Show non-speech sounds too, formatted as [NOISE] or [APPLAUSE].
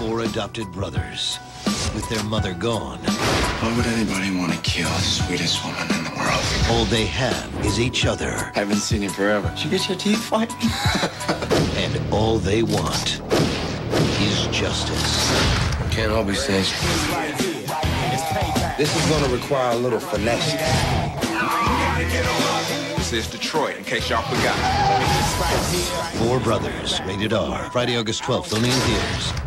four adopted brothers. With their mother gone, Why would anybody want to kill the sweetest woman in the world? all they have is each other. I Haven't seen you forever. Did you get your teeth white? [LAUGHS] And all they want is justice. Can't all be saints. This is going to require a little finesse. This is Detroit, in case y'all forgot. Four Brothers, rated R. Friday, August 12th, only in theaters.